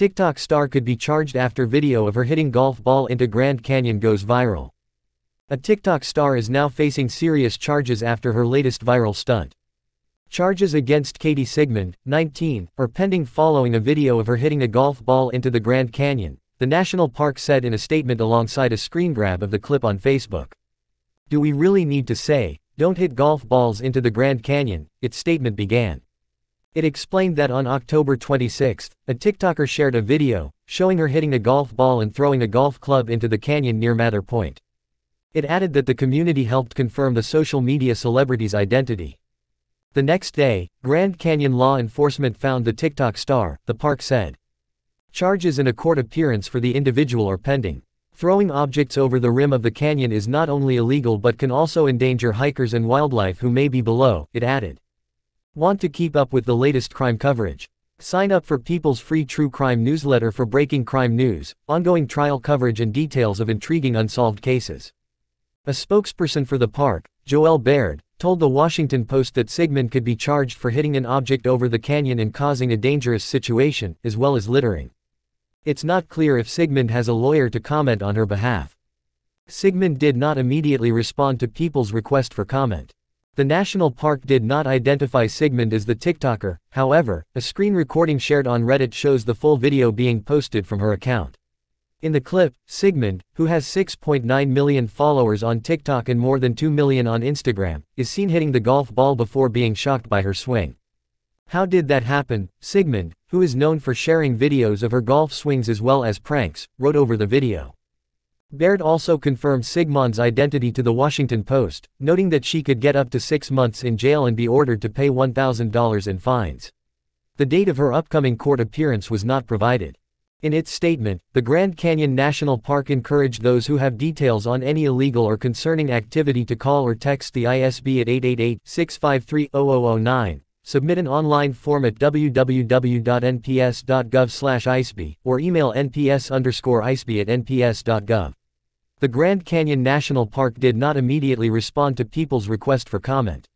TikTok star could be charged after video of her hitting golf ball into Grand Canyon goes viral. A TikTok star is now facing serious charges after her latest viral stunt. Charges against Katie Sigmond, 19, are pending following a video of her hitting a golf ball into the Grand Canyon, the national park said in a statement alongside a screen grab of the clip on Facebook. Do we really need to say, don't hit golf balls into the Grand Canyon, its statement began. It explained that on October 26, a TikToker shared a video, showing her hitting a golf ball and throwing a golf club into the canyon near Mather Point. It added that the community helped confirm the social media celebrity's identity. The next day, Grand Canyon law enforcement found the TikTok star, the park said. Charges in a court appearance for the individual are pending. Throwing objects over the rim of the canyon is not only illegal but can also endanger hikers and wildlife who may be below, it added. Want to keep up with the latest crime coverage? Sign up for People's free true crime newsletter for breaking crime news, ongoing trial coverage and details of intriguing unsolved cases. A spokesperson for the park, Joelle Baird, told the Washington Post that Sigmond could be charged for hitting an object over the canyon and causing a dangerous situation, as well as littering. It's not clear if Sigmond has a lawyer to comment on her behalf. Sigmond did not immediately respond to people's request for comment. The national park did not identify Sigmond as the TikToker, however, a screen recording shared on Reddit shows the full video being posted from her account. In the clip, Sigmond, who has 6.9 million followers on TikTok and more than 2 million on Instagram, is seen hitting the golf ball before being shocked by her swing. How did that happen? Sigmond, who is known for sharing videos of her golf swings as well as pranks, wrote over the video. Baird also confirmed Sigmond's identity to the Washington Post, noting that she could get up to six months in jail and be ordered to pay $1,000 in fines. The date of her upcoming court appearance was not provided. In its statement, the Grand Canyon National Park encouraged those who have details on any illegal or concerning activity to call or text the ISB at 888-653-0009, submit an online form at www.nps.gov/isb, or email nps underscore isb at nps.gov. The Grand Canyon National Park did not immediately respond to people's request for comment.